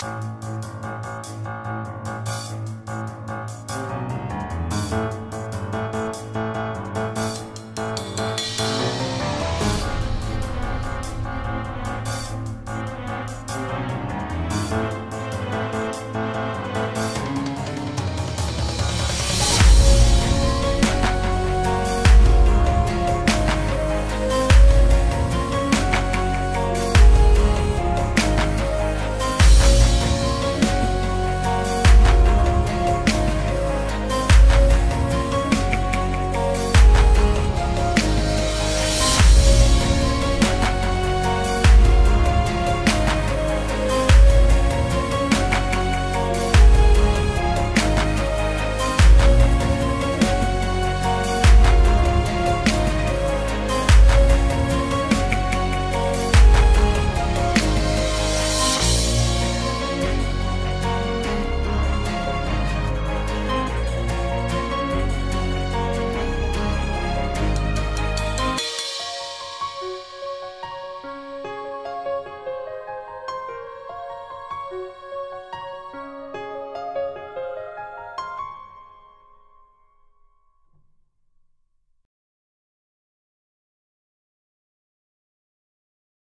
Bye.